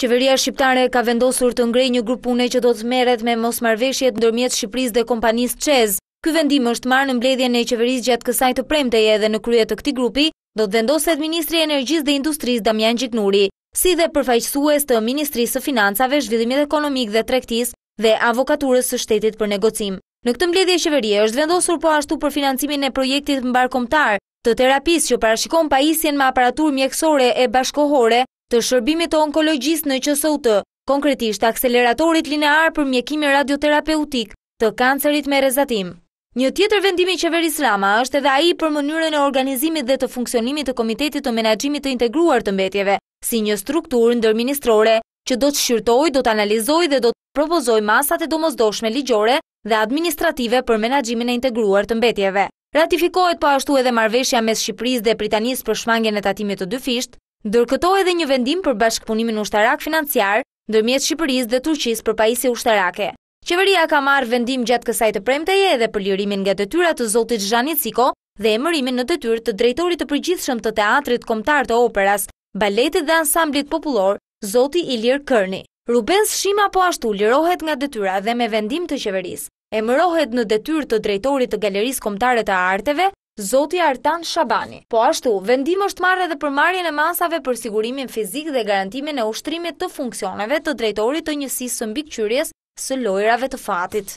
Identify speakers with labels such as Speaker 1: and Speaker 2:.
Speaker 1: Qeveria shqiptare ka vendosur të ngrejë një grup pune që do të merret me mosmarrëveshjet ndërmjet Shqipërisë dhe kompanisë ÇEZ. Ky vendim është marrë në mbledhjen e qeverisë gjatë kësaj të premteje dhe në krye të këtij grupi, do të vendoset Ministri i Energjisë dhe Industrisë Damian Gjiknuri, si dhe përfaqësues të Ministrisë së Financave, Zhvillimit Ekonomik dhe Tregtisë dhe Avokaturës së Shtetit për negocim. Në këtë mbledhje qeverie është vendosur po ashtu për financimin e projektit mbarëkombëtar të terapisë që parashikon pajisjen me aparaturë mjekësore e bashkëkohore të shërbimit të onkologjisë në QSUT, konkretisht akseleratorit linear për mjekimin radioterapeutik të kancerit me rrezatim. Një tjetër vendim i qeverisë Rama është edhe ai për mënyrën e organizimit dhe të funksionimit të Komitetit të Menaxhimit të Integruar të Mbetjeve, si një strukturë ndërministrore që do të shqyrtojë, do të analizojë dhe do të propozojë masat e domosdoshme ligjore dhe administrative për menaxhimin e integruar të mbetjeve. Ratifikohet po ashtu edhe marrëveshja mes Shqipërisë dhe Britanisë për shmangien e tatimit të dyfishtë, ndër këto edhe një vendim për bashkëpunimin ushtarak financiar, ndërmjet Shqipërisë dhe Turqisë për pajisje ushtarake. Qeveria ka marrë vendim gjatë kësaj të premteje edhe për lirimin nga detyra të zotit Zhani Ciko dhe emërimin në detyrë të drejtorit të përgjithshëm të Teatrit Kombëtar të Operas, Baletit dhe Ansamblit Popullor, zoti Ilir Kërni. Rubens Shima po ashtu lirohet nga detyra dhe me vendim të qeverisë, emërohet në detyrë të drejtorit të Galerisë Kombëtare të Arteve, zoti Artan Shabani. Po ashtu, vendim është marrë edhe për marrjen e masave për sigurimin fizik dhe garantimin e ushtrimit të funksioneve të drejtorit të Njësisë së Mbikëqyrjes së Lojërave të Fatit.